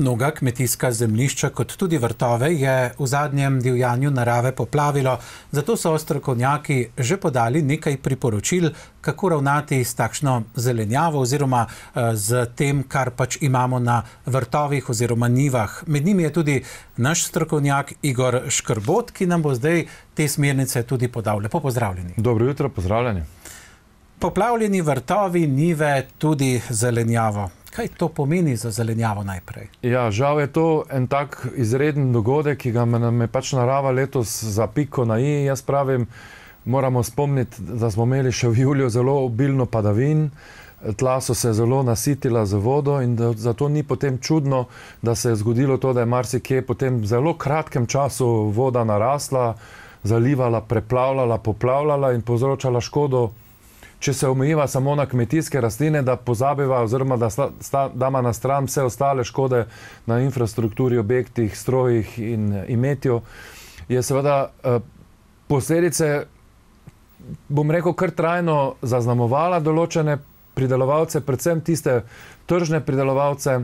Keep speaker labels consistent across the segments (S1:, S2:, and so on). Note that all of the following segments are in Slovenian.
S1: Mnoga kmetijska zemljišča, kot tudi vrtove, je v zadnjem divjanju narave poplavilo, zato so strokovnjaki že podali nekaj priporočil, kako ravnati s takšno zelenjavo oziroma z tem, kar pač imamo na vrtovih oziroma nivah. Med njimi je tudi naš strokovnjak Igor Škrbot, ki nam bo zdaj te smernice tudi podal. Lepo pozdravljeni.
S2: Dobro jutro, pozdravljeni.
S1: Poplavljeni vrtovi, nive, tudi zelenjavo. Kaj to pomeni za zelenjavo najprej?
S2: Ja, žal je to en tak izreden dogodek, ki ga nam je pač narava letos za piko na i. Jaz pravim, moramo spomniti, da smo imeli še v juliju zelo obilno padavin, tla so se zelo nasitila z vodo in da zato ni potem čudno, da se je zgodilo to, da je marsikje potem v zelo kratkem času voda narasla, zalivala, preplavljala, poplavljala in povzročala škodo če se omejiva samo na kmetijske rastline, da pozabiva oziroma da sta, dama na stran vse ostale škode na infrastrukturi, objektih, strojih in imetju, je seveda eh, posledice, bom rekel, kar trajno zaznamovala določene pridelovalce, predvsem tiste tržne pridelovalce,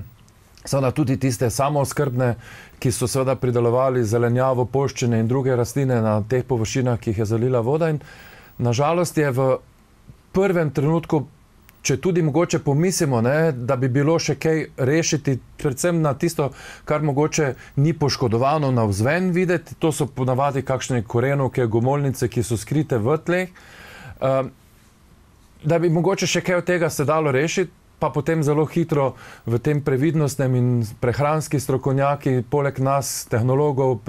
S2: seveda tudi tiste samooskrbne, ki so seveda pridelovali zelenjavo, poščene in druge rastline na teh površinah, ki jih je zalila voda in nažalost je v prvem trenutku, če tudi mogoče pomislimo, ne, da bi bilo še kaj rešiti, predvsem na tisto, kar mogoče ni poškodovano na vzven videti, to so ponavadi kakšne korenovke, gomolnice, ki so skrite v tleh, um, da bi mogoče še kaj od tega se dalo rešiti, pa potem zelo hitro v tem previdnostnem in prehranski strokovnjaki, poleg nas, tehnologov,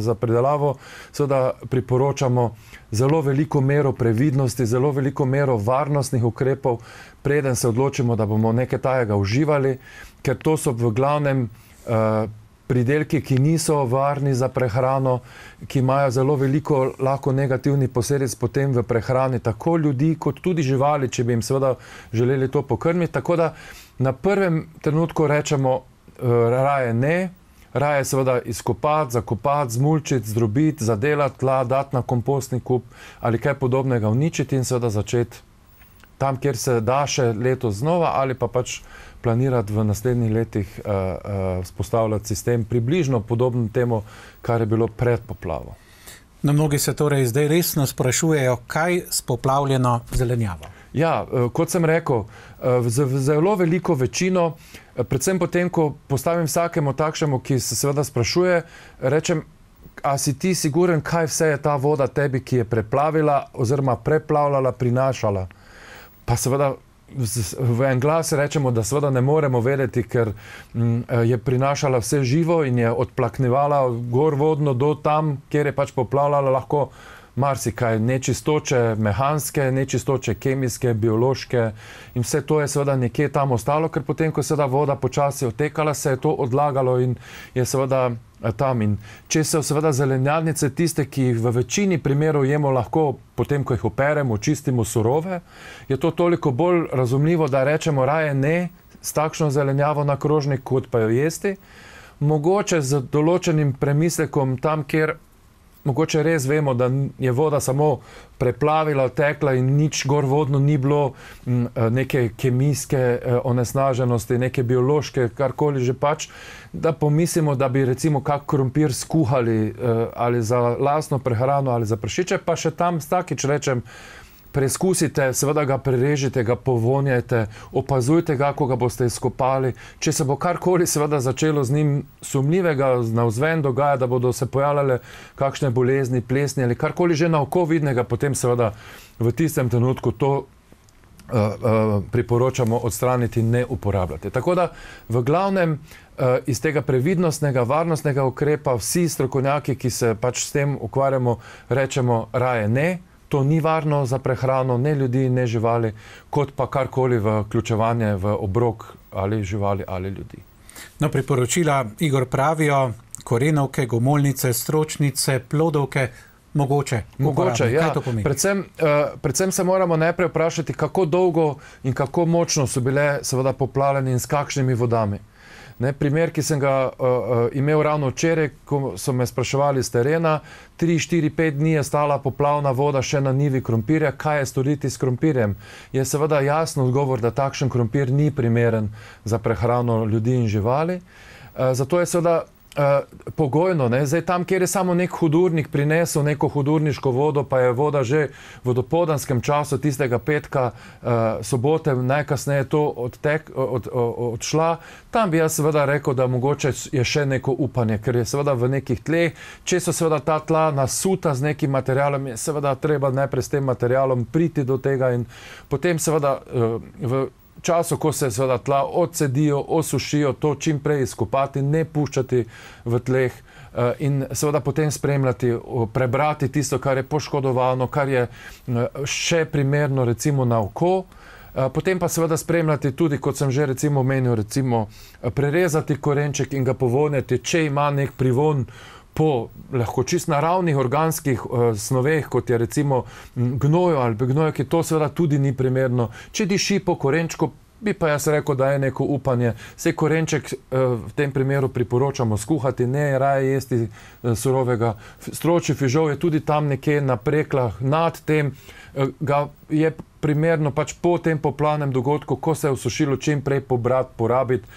S2: za predelavo, seveda priporočamo zelo veliko mero previdnosti, zelo veliko mero varnostnih ukrepov, preden se odločimo, da bomo nekaj tajega uživali, ker to so v glavnem uh, pridelki, ki niso varni za prehrano, ki imajo zelo veliko lahko negativnih posledic potem v prehrani, tako ljudi, kot tudi živali, če bi jim seveda želeli to pokrmiti. Tako da na prvem trenutku rečemo, uh, raje ne. Raje seveda izkopati, zakopati, zmulčiti, zdrobiti, zadelati tla, dati na kompostni kup ali kaj podobnega uničiti in seveda začeti tam, kjer se da še letos znova ali pa pač planirati v naslednjih letih uh, uh, spostavljati sistem približno podobno temu, kar je bilo pred poplavo.
S1: No, mnogi se torej zdaj resno sprašujejo, kaj s poplavljeno zelenjavo.
S2: Ja, uh, kot sem rekel, uh, z, zelo veliko večino, uh, predvsem potem, ko postavim vsakemu takšnemu, ki se seveda sprašuje, rečem, a si ti siguren, kaj vse je ta voda tebi, ki je preplavila oziroma preplavljala, prinašala. Pa seveda v en glas rečemo, da seveda ne moremo vedeti, ker m, je prinašala vse živo in je odplaknevala gor vodno do tam, kjer je pač poplavljala lahko marsikaj, nečistoče mehanske, nečistoče kemijske, biološke in vse to je seveda nekje tam ostalo, ker potem, ko se je voda počasi otekala, se je to odlagalo in je seveda eh, tam. In če so seveda zelenjadnice tiste, ki jih v večini primerov jemo lahko, potem, ko jih operemo, čistimo surove, je to toliko bolj razumljivo, da rečemo raje ne s takšno zelenjavo na krožnik, kot pa jo jesti. Mogoče z določenim premislekom tam, kjer mogoče res vemo, da je voda samo preplavila, tekla in nič gor vodno ni bilo, eh, neke kemijske eh, onesnaženosti, neke biološke, karkoli že pač, da pomislimo, da bi recimo kak krompir skuhali eh, ali za lastno prehrano ali za prašiče, pa še tam stakič rečem, preizkusite, seveda ga prerežite, ga povonjajte, opazujte ga, ko ga boste izkopali. Če se bo karkoli seveda začelo z njim sumljivega na vzven dogajati, da bodo se pojavljale kakšne bolezni, plesni ali karkoli že na oko vidnega, potem seveda v tistem trenutku to uh, uh, priporočamo odstraniti in ne uporabljati. Tako da v glavnem uh, iz tega previdnostnega, varnostnega ukrepa vsi strokovnjaki, ki se pač s tem ukvarjamo, rečemo raje ne, to ni varno za prehrano, ne ljudi, ne živali, kot pa karkoli v vključevanje v obrok ali živali ali ljudi.
S1: No, priporočila Igor pravijo, korenovke, gomolnice, stročnice, plodovke. Mogoče,
S2: Mogoče ja. predvsem, uh, predvsem se moramo najprej vprašati, kako dolgo in kako močno so bile seveda poplavljene in s kakšnimi vodami. Ne, primer, ki sem ga uh, uh, imel ravno včeraj, ko so me spraševali z terena, 3, 4, 5 dni je stala poplavna voda še na nivi krompirja, kaj je storiti s krompirjem. Je seveda jasen odgovor, da takšen krompir ni primeren za prehrano ljudi in živali. zato je seveda Uh, pogojno, ne? zdaj tam, kjer je samo nek hudurnik prinesel neko hudurniško vodo, pa je voda že v dopodanskem času tistega petka, uh, sobote, najkasneje to odtek, od, od, odšla, tam bi jaz seveda rekel, da mogoče je še neko upanje, ker je seveda v nekih tleh, če so seveda ta tla nasuta z nekim materialom, je seveda treba najprej s tem materialom priti do tega in potem seveda uh, v času, ko se seveda tla odsedijo, osušijo, to čim prej izkopati, ne puščati v tleh eh, in seveda potem spremljati, prebrati tisto, kar je poškodovano, kar je eh, še primerno recimo na oko. Eh, potem pa seveda spremljati tudi, kot sem že recimo omenil, recimo prerezati korenček in ga povoniti, če ima nek privon po lahko čist naravnih organskih uh, snoveh, kot je recimo gnojo ali gnojo, ki to seveda tudi ni primerno. Če diši po korenčku, bi pa jaz rekel, da je neko upanje. Vse korenček uh, v tem primeru priporočamo skuhati, ne raje jesti uh, surovega. Stroči fižol je tudi tam nekje na preklah nad tem, ga je primerno pač po tem poplavnem dogodku, ko se je usušilo, čim prej pobrati, porabiti.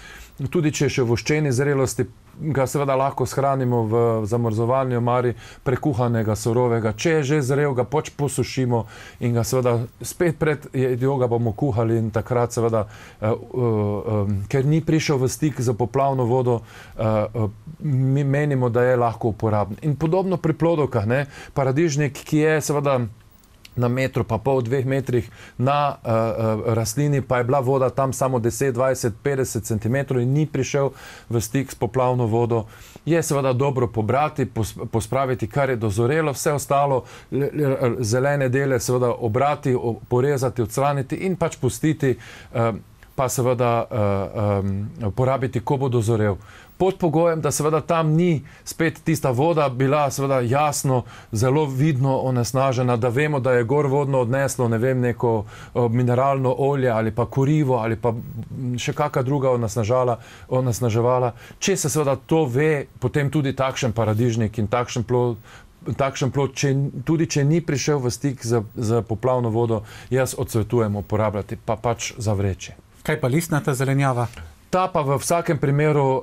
S2: Tudi če je še voščeni zrelosti, ga seveda lahko shranimo v zamrzovalni omari, prekuhanega, surovega. Če je že zrel, ga pač posušimo in ga seveda spet pred jedjo ga bomo kuhali in takrat seveda, uh, uh, uh, ker ni prišel v stik z poplavno vodo, uh, mi menimo, da je lahko uporaben. In podobno pri plodovkah, ne? paradižnik, ki je seveda na metru, pa pol, dveh metrih na uh, uh, rastlini, pa je bila voda tam samo 10, 20, 50 cm in ni prišel v stik s poplavno vodo. Je seveda dobro pobrati, pospraviti, kar je dozorelo, vse ostalo, zelene dele, seveda obrati, porezati, odstraniti in pač pustiti. Uh, Pa seveda uh, um, porabiti, ko bo dozorel pod pogojem, da seveda tam ni spet tista voda bila seveda jasno, zelo vidno onesnažena, da vemo, da je gor vodno odneslo ne vem, neko uh, mineralno olje ali pa kurivo ali pa še kakšna druga onesnaževala. Če se seveda to ve, potem tudi takšen paradižnik in takšen plod. Takšen plod, če, tudi če ni prišel v stik z, z poplavno vodo, jaz odsvetujem uporabljati, pa pač za vreče.
S1: Kaj pa listnata zelenjava?
S2: Ta pa v vsakem primeru uh,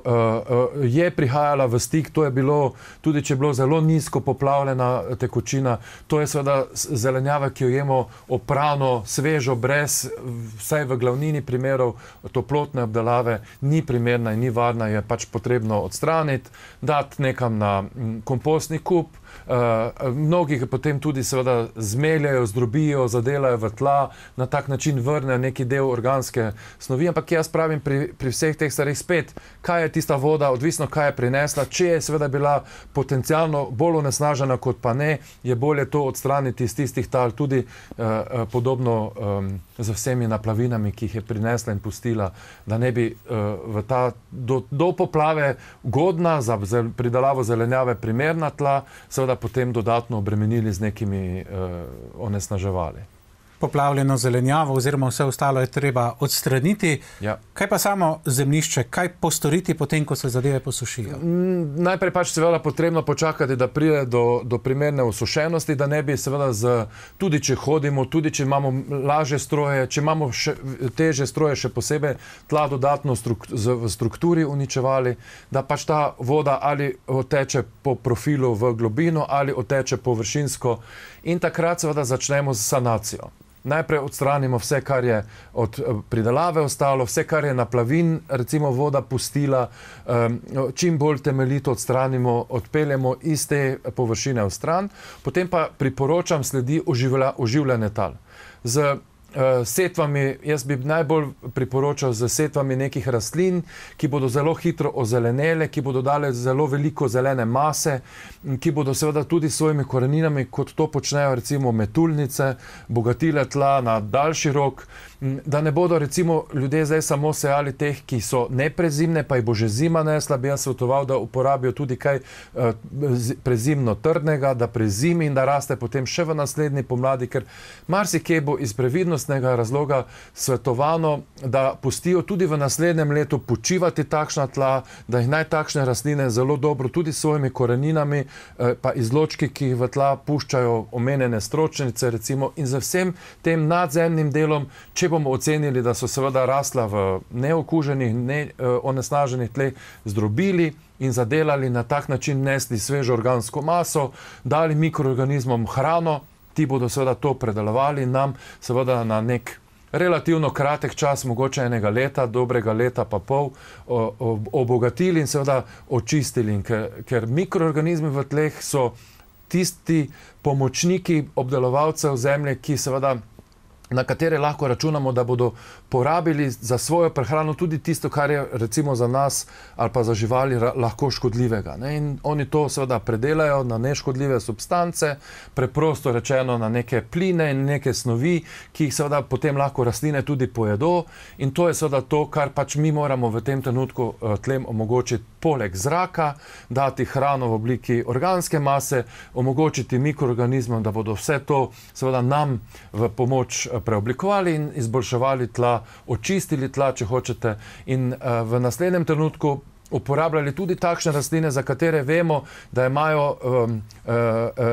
S2: je prihajala v stik, to je bilo, tudi če je bilo zelo nizko poplavljena tekočina, to je seveda zelenjava, ki jo jemo oprano, svežo, brez, vsaj v glavnini primerov toplotne obdelave, ni primerna in ni varna, je pač potrebno odstraniti, dati nekam na kompostni kup. Uh, mnogi potem tudi seveda zmeljajo, zdrobijo, zadelajo v tla, na tak način vrnejo neki del organske snovi. Ampak jaz pravim pri, pri vseh teh stvarih spet, kaj je tista voda, odvisno kaj je prinesla. Če je seveda bila potencialno bolj onesnažena, kot pa ne, je bolje to odstraniti iz tistih tal, tudi uh, podobno um, z vsemi naplavinami, ki jih je prinesla in pustila, da ne bi uh, ta, do, do poplave godna za zel, pridelavo zelenjave primerna tla, seveda potem dodatno obremenili z nekimi uh, onesnaževali
S1: poplavljeno zelenjavo, oziroma vse ostalo je treba odstraniti. Ja. Kaj pa samo zemljišče, kaj postoriti potem, ko se zadeve posušijo?
S2: Mm, najprej pač seveda potrebno počakati, da pride do, do primerne usušenosti, da ne bi seveda z, tudi če hodimo, tudi če imamo laže stroje, če imamo še, teže stroje, še posebej tla dodatno struk, z, v strukturi uničevali, da pač ta voda ali oteče po profilu v globino ali oteče površinsko in takrat seveda začnemo z sanacijo najprej odstranimo vse, kar je od eh, pridelave ostalo, vse, kar je na plavin, recimo voda pustila, čim bolj temeljito odstranimo, odpeljemo iz te površine v stran, potem pa priporočam sledi oživljanje tal. Z setvami, jaz bi najbolj priporočal z setvami nekih rastlin, ki bodo zelo hitro ozelenele, ki bodo dale zelo veliko zelene mase, ki bodo seveda tudi s svojimi koreninami, kot to počnejo recimo metulnice, bogatile tla na daljši rok. Da ne bodo recimo ljudje zdaj samo sejali teh, ki so neprezimne, pa jih bo že zima nesla, bi jaz svetoval, da uporabijo tudi kaj uh, prezimno trdnega, da prezimi in da raste potem še v naslednji pomladi, ker marsikje bo iz previdnostnega razloga svetovano, da pustijo tudi v naslednjem letu počivati takšna tla, da jih naj takšne rastline zelo dobro tudi s svojimi koreninami, uh, pa izločki, ki jih v tla puščajo omenjene stročnice recimo in z vsem tem nadzemnim delom, če če bomo ocenili, da so seveda rasla v neokuženih, ne, onesnaženih tleh, zdrobili in zadelali na tak način, nesli svežo organsko maso, dali mikroorganizmom hrano, ti bodo seveda to predelovali nam seveda na nek relativno kratek čas, mogoče enega leta, dobrega leta pa pol, obogatili in seveda očistili. Ker, ker mikroorganizmi v tleh so tisti pomočniki obdelovalcev zemlje, ki seveda na katere lahko računamo, da bodo porabili za svojo prehrano tudi tisto, kar je recimo za nas ali pa za živali lahko škodljivega. Ne? In oni to seveda predelajo na neškodljive substance, preprosto rečeno na neke pline in neke snovi, ki jih seveda potem lahko rastline tudi pojedo. In to je seveda to, kar pač mi moramo v tem trenutku eh, tlem omogočiti poleg zraka, dati hrano v obliki organske mase, omogočiti mikroorganizmom, da bodo vse to seveda nam v pomoč eh, preoblikovali in izboljševali tla, očistili tla, če hočete. In uh, v naslednjem trenutku uporabljali tudi takšne rastline, za katere vemo, da imajo um, uh,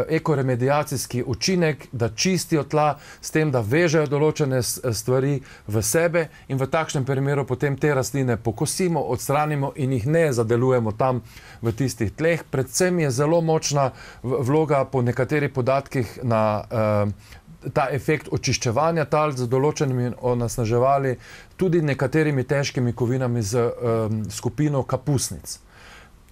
S2: ekoremedijacijski učinek, da čistijo tla s tem, da vežejo določene stvari v sebe in v takšnem primeru potem te rastline pokosimo, odstranimo in jih ne zadelujemo tam v tistih tleh. Predvsem je zelo močna vloga po nekaterih podatkih na uh, ta efekt očiščevanja tal z določenimi onasnaževali, tudi nekaterimi težkimi kovinami z um, skupino kapusnic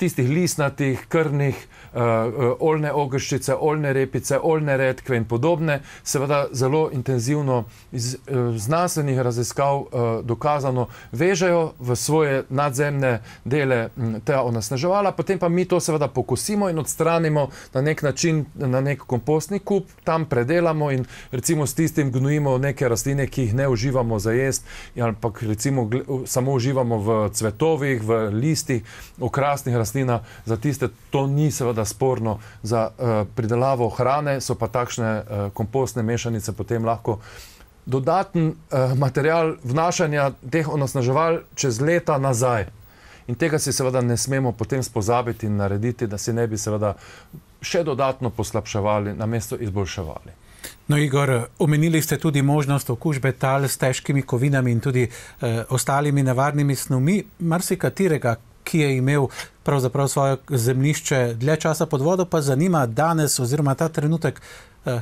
S2: tistih listnatih, krvnih, uh, uh, oljne ogrščice, oljne repice, oljne redkve in podobne, seveda zelo intenzivno iz uh, znanstvenih raziskav uh, dokazano vežejo v svoje nadzemne dele m, te onasneževala, potem pa mi to seveda pokosimo in odstranimo na nek način, na nek kompostni kup, tam predelamo in recimo s tistim gnojimo neke rastline, ki jih ne uživamo za jest, ampak recimo samo uživamo v cvetovih, v listih, okrasnih rastlinah, rastlina, za tiste to ni seveda sporno, za uh, pridelavo hrane so pa takšne uh, kompostne mešanice potem lahko dodaten uh, material vnašanja teh onosnaževal čez leta nazaj. In tega si seveda ne smemo potem spozabiti in narediti, da si ne bi seveda še dodatno poslabševali, namesto izboljševali.
S1: No, Igor, omenili ste tudi možnost okužbe tal s težkimi kovinami in tudi eh, ostalimi nevarnimi snovmi. Marsikaterega, ki je imel pravzaprav svoje zemljišče dlje časa pod vodo, pa zanima danes oziroma ta trenutek,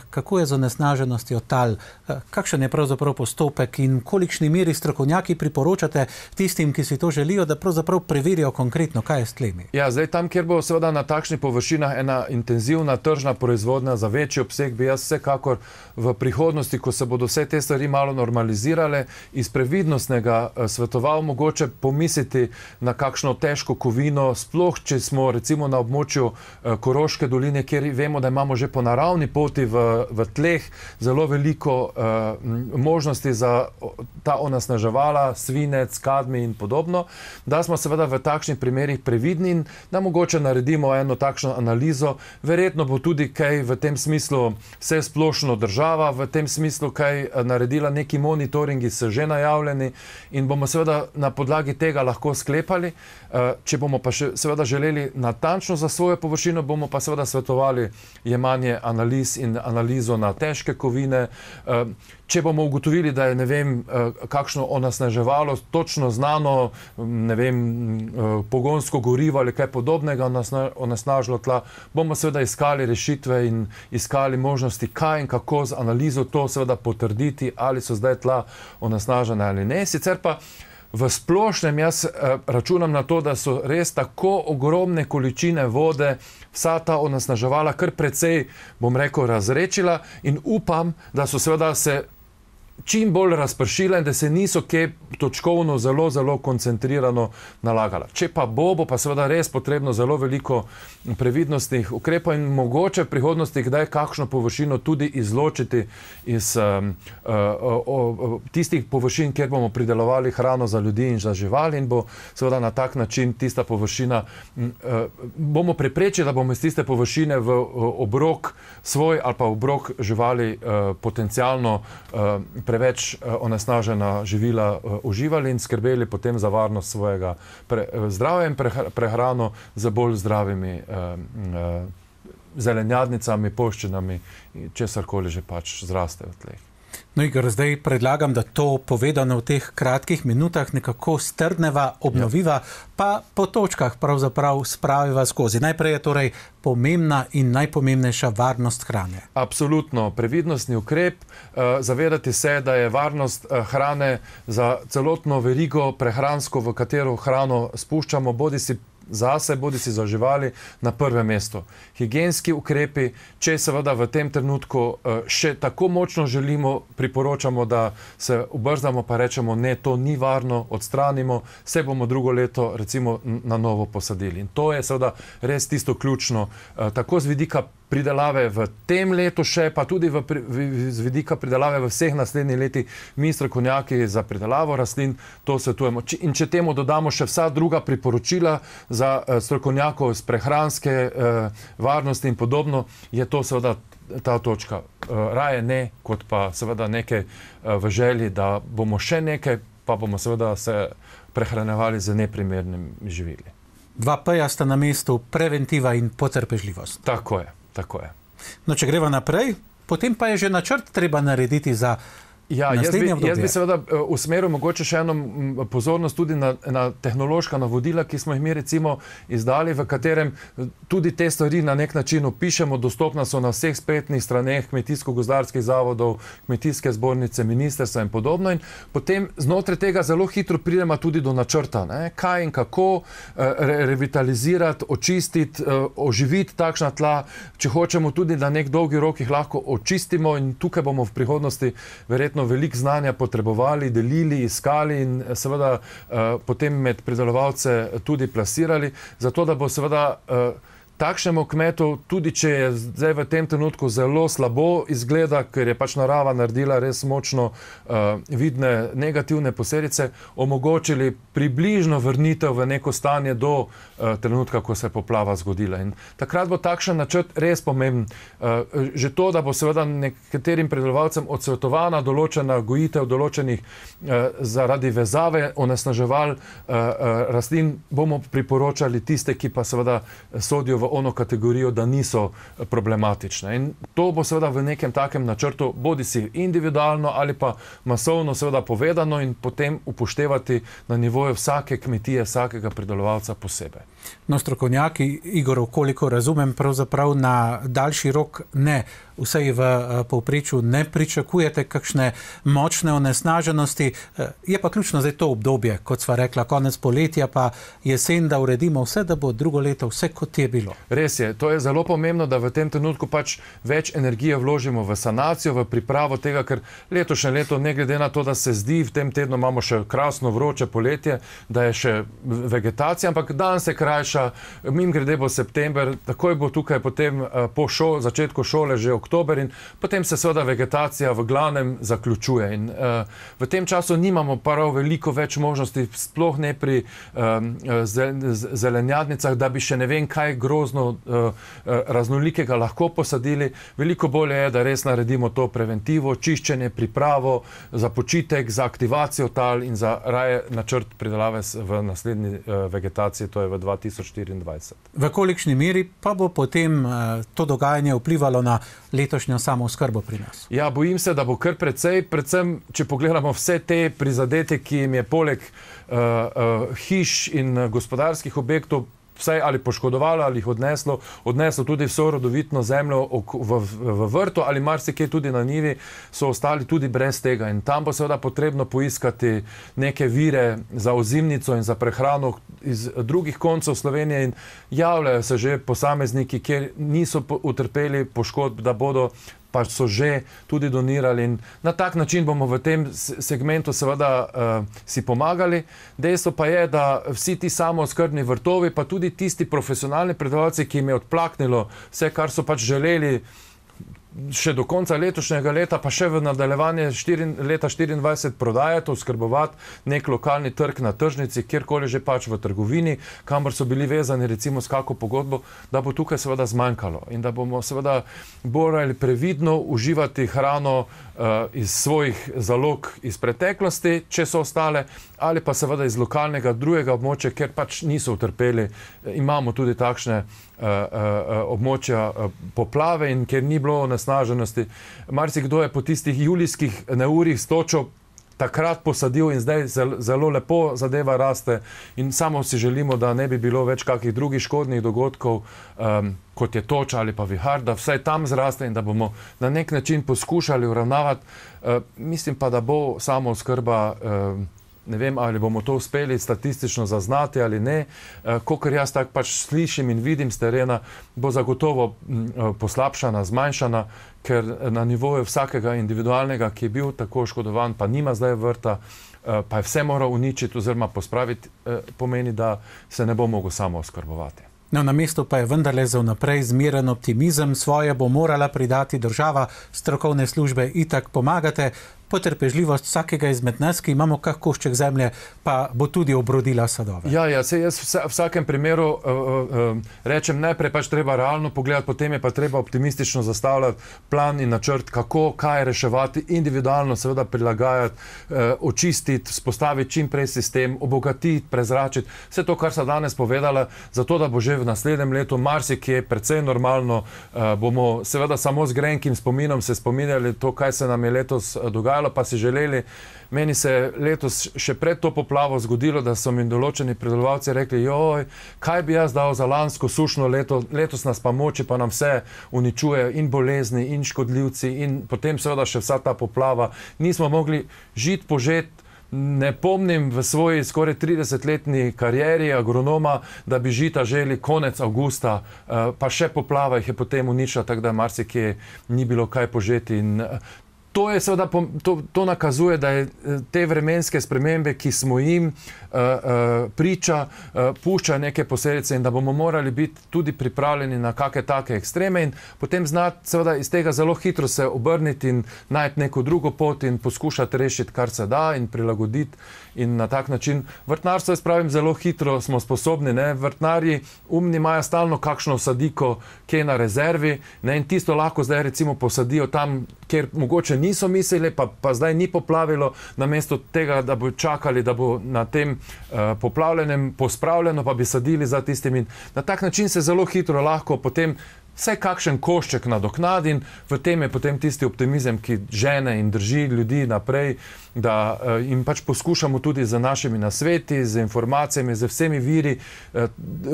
S1: kako je z onesnaženostjo tal, eh, kakšen je pravzaprav postopek in kolikšni meri strokovnjaki priporočate tistim, ki si to želijo, da pravzaprav preverijo konkretno, kaj je s tlemi.
S2: Ja, zdaj tam, kjer bo seveda na takšnih površinah ena intenzivna tržna proizvodnja za večji obseg, bi jaz vsekakor v prihodnosti, ko se bodo vse te stvari malo normalizirale, iz previdnostnega eh, svetoval mogoče pomisliti na kakšno težko kovino, sploh če smo recimo na območju Koroške doline, kjer vemo, da imamo že po naravni poti v, v tleh zelo veliko uh, možnosti za ta onasnaževala, svinec, kadmi in podobno, da smo seveda v takšnih primerih previdni in da mogoče naredimo eno takšno analizo. Verjetno bo tudi kaj v tem smislu vse splošno država, v tem smislu kaj eh, naredila, neki monitoringi so že najavljeni in bomo seveda na podlagi tega lahko sklepali. Uh, če bomo pa še seveda želeli natančno za svojo površino, bomo pa seveda svetovali jemanje analiz in analizo na težke kovine. Če bomo ugotovili, da je ne vem, eh, kakšno onasneževalo točno znano, ne vem, eh, pogonsko gorivo ali kaj podobnega onesnažilo tla, bomo seveda iskali rešitve in iskali možnosti, kaj in kako z analizo to seveda potrditi, ali so zdaj tla onesnažene ali ne. Sicer pa v splošnem jaz uh, računam na to, da so res tako ogromne količine vode, vsa ta onesnaževala, kar precej, bom rekel, razrečila in upam, da so seveda se čim bolj razpršila in da se niso kje točkovno zelo, zelo koncentrirano nalagala. Če pa bo, bo pa seveda res potrebno zelo veliko previdnostnih ukrepov in mogoče v prihodnosti kdaj kakšno površino tudi izločiti iz um, uh, uh, uh, tistih površin, kjer bomo pridelovali hrano za ljudi in za živali in bo seveda na tak način tista površina, uh, bomo preprečili, da bomo iz tiste površine v uh, obrok svoj ali pa obrok živali uh, potencialno uh, preveč uh, onesnažena živila uh, uživali in skrbeli potem za varnost svojega pre, uh, zdravja in prehrano z bolj zdravimi zelenjadnicami, poščinami, česar koli že pač zraste v tleh.
S1: No, Igor, zdaj predlagam, da to povedano v teh kratkih minutah nekako strneva, obnoviva, ja. pa po točkah pravzaprav spraviva skozi. Najprej je torej pomembna in najpomembnejša varnost hrane.
S2: Absolutno, previdnostni ukrep, eh, zavedati se, da je varnost eh, hrane za celotno verigo prehransko, v katero hrano spuščamo, bodi si zase, bodi si za živali, na prvem mestu. Higijenski ukrepi, če seveda v tem trenutku eh, še tako močno želimo, priporočamo, da se obrzdamo, pa rečemo, ne, to ni varno, odstranimo, se bomo drugo leto recimo na novo posadili. In to je seveda res tisto ključno, eh, tako z vidika pridelave v tem letu, še pa tudi v, v, z vidika pridelave v vseh naslednjih letih, mi strokovnjaki za pridelavo rastlin to svetujemo. In če temu dodamo še vsa druga priporočila za uh, strokovnjakov z prehranske uh, varnosti in podobno, je to seveda ta točka. Uh, raje ne, kot pa seveda nekaj uh, v želji, da bomo še nekaj, pa bomo seveda se prehranevali z neprimernimi živili.
S1: Dva P-ja sta na mestu preventiva in potrpežljivost.
S2: Tako je. Tako je.
S1: No, če greva naprej, potem pa je že načrt treba narediti za
S2: Ja, jaz, bi, jaz bi seveda eh, usmeril mogoče še eno pozornost tudi na, na tehnološka navodila, ki smo jih mi recimo izdali, v katerem eh, tudi te stvari na nek način opišemo, dostopna so na vseh spletnih straneh kmetijsko-gozdarskih zavodov, kmetijske zbornice, ministerstva in podobno. In potem znotraj tega zelo hitro pridemo tudi do načrta, ne? kaj in kako eh, re, revitalizirati, očistiti, oživiti takšna tla, če hočemo tudi na nek dolgi rok jih lahko očistimo in tukaj bomo v prihodnosti verjetno verjetno veliko znanja potrebovali, delili, iskali in eh, seveda uh, potem med pridelovalce tudi plasirali, zato da bo seveda uh, takšnemu kmetu, tudi če je zdaj v tem trenutku zelo slabo izgleda, ker je pač narava naredila res močno uh, vidne negativne posledice, omogočili približno vrnitev v neko stanje do uh, trenutka, ko se je poplava zgodila. In takrat bo takšen načrt res pomemben. Uh, že to, da bo seveda nekaterim predelovalcem odsvetovana določena gojitev določenih uh, zaradi vezave onesnaževal uh, uh, rastlin, bomo priporočali tiste, ki pa seveda sodijo v ono kategorijo, da niso problematične. In to bo seveda v nekem takem načrtu, bodi si individualno ali pa masovno, seveda povedano in potem upoštevati na nivoju vsake kmetije, vsakega pridelovalca posebej.
S1: No, strokovnjaki, Igor, koliko razumem, pravzaprav na daljši rok ne vsej v eh, povprečju ne pričakujete kakšne močne onesnaženosti. Eh, je pa ključno zdaj to obdobje, kot sva rekla, konec poletja, pa jesen, da uredimo vse, da bo drugo leto vse kot je bilo.
S2: Res je, to je zelo pomembno, da v tem trenutku pač več energije vložimo v sanacijo, v pripravo tega, ker letošnje leto, ne glede na to, da se zdi, v tem tednu imamo še krasno vroče poletje, da je še vegetacija, ampak dan se krajša, mim grede bo september, takoj bo tukaj potem eh, po šo, začetku šole že oktober in potem se seveda vegetacija v glavnem zaključuje. In, uh, v tem času nimamo prav veliko več možnosti, sploh ne pri um, zelenjadnicah, da bi še ne vem kaj grozno uh, raznolikega lahko posadili. Veliko bolje je, da res naredimo to preventivo, čiščenje, pripravo za počitek, za aktivacijo tal in za raje načrt pridelave v naslednji uh, vegetaciji, to je v 2024.
S1: V kolikšni meri pa bo potem uh, to dogajanje vplivalo na letošnjo samo skrbo pri nas?
S2: Ja, bojim se, da bo kar precej, predvsem, če pogledamo vse te prizadete, ki jim je poleg uh, uh, hiš in gospodarskih objektov vse ali poškodovalo ali jih odneslo, odneslo tudi vso rodovitno zemljo v, v, vrtu ali marsikaj tudi na nivi, so ostali tudi brez tega. In tam bo seveda potrebno poiskati neke vire za ozimnico in za prehrano iz drugih koncev Slovenije in javljajo se že posamezniki, kjer niso utrpeli poškodb, da bodo pa so že tudi donirali. In na tak način bomo v tem segmentu seveda uh, si pomagali. Dejstvo pa je, da vsi ti samooskrbni vrtovi, pa tudi tisti profesionalni predelovalci, ki jim je odplaknilo vse, kar so pač želeli še do konca letošnjega leta, pa še v nadaljevanje štiri, leta 2024 prodajati, oskrbovati nek lokalni trg na tržnici, kjerkoli že pač v trgovini, kamor so bili vezani recimo s kako pogodbo, da bo tukaj seveda zmanjkalo in da bomo seveda morali previdno uživati hrano uh, iz svojih zalog iz preteklosti, če so ostale, ali pa seveda iz lokalnega drugega območja, ker pač niso utrpeli. Imamo tudi takšne uh, uh, območja uh, poplave in ker ni bilo nas onesnaženosti. Marsikdo je po tistih julijskih neurjih stočil takrat posadil in zdaj zelo lepo zadeva raste. In samo si želimo, da ne bi bilo več kakih drugih škodnih dogodkov, um, kot je toč ali pa vihar, da vsaj tam zraste in da bomo na nek način poskušali uravnavati. Uh, mislim pa, da bo samo skrba. Uh, Ne vem, ali bomo to uspeli statistično zaznati ali ne. Eh, Kolikor jaz tako pač slišim in vidim z terena, bo zagotovo mm, eh, poslabšana, zmanjšana, ker na nivoju vsakega individualnega, ki je bil tako oškodovan, pa nima zdaj vrta, eh, pa je vse moral uničiti oziroma pospraviti, pomeni, da se ne bo mogel samo oskrbovati.
S1: No, na mestu pa je vendarle za vnaprej zmeren optimizem, svoje bo morala pridati država, strokovne službe itak pomagate, potrpežljivost vsakega izmed nas, ki imamo kak košček zemlje, pa bo tudi obrodila sadove.
S2: Ja, ja se jaz v vsakem primeru uh, uh, rečem, najprej pač treba realno pogledati, potem je pa treba optimistično zastavljati plan in načrt, kako, kaj reševati, individualno seveda prilagajati, uh, očistiti, spostaviti čim prej sistem, obogatiti, prezračiti, vse to, kar so danes povedala, zato da bo že v naslednjem letu marsikje precej normalno, uh, bomo seveda samo z grenkim spominom se spominjali to, kaj se nam je letos dogajalo, dogajalo, pa si želeli. Meni se je letos še pred to poplavo zgodilo, da so mi določeni predelovalci rekli: Joj, kaj bi jaz dal za lansko sušno leto, letos nas pa moči, pa nam vse uničuje, in bolezni, in škodljivci, in potem seveda še vsa ta poplava. Nismo mogli žiti požet. Ne pomnim v svoji skoraj 30-letni karieri agronoma, da bi žita želi konec avgusta, eh, pa še poplava jih je potem uničila, tako da marsikje ni bilo kaj požeti. In eh, To, seveda, to, to nakazuje, da je eh, te vremenske spremembe, ki smo jim uh, uh, priča, uh, puščajo neke posledice in da bomo morali biti tudi pripravljeni na kakšne take ekstreme in potem znati seveda, iz tega zelo hitro se obrniti in najti neko drugo pot in poskušati rešiti, kar se da in prilagoditi in na tak način. Vrtnarstvo, jaz pravim, zelo hitro smo sposobni. Ne? Vrtnarji umni imajo stalno kakšno sadiko, ki je na rezervi ne? in tisto lahko zdaj recimo posadijo tam, kjer mogoče niso mislili, pa, pa zdaj ni poplavilo, namesto tega, da bo čakali, da bo na tem uh, poplavljenem pospravljeno, pa bi sadili za tistim. In na tak način se zelo hitro lahko potem vse kakšen košček nadoknadi in v tem je potem tisti optimizem, ki žene in drži ljudi naprej, da uh, jim pač poskušamo tudi z našimi nasveti, z informacijami, z vsemi viri uh,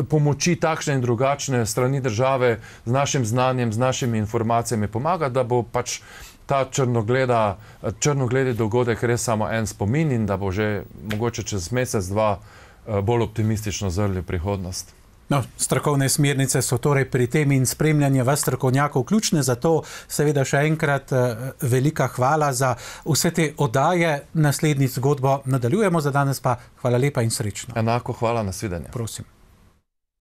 S2: pomoči takšne in drugačne strani države, z našim znanjem, z našimi informacijami pomagati, da bo pač ta črnogleda, črnogledi dogodek res samo en spomin in da bo že mogoče čez mesec, dva uh, bolj optimistično zrli prihodnost.
S1: No, strokovne smernice so torej pri tem in spremljanje vas, strokovnjakov, ključne. Zato, seveda, še enkrat eh, velika hvala za vse te oddaje. Naslednji zgodbo nadaljujemo, za danes pa hvala lepa in srečno.
S2: Enako hvala, nasvidenje.
S1: Prosim.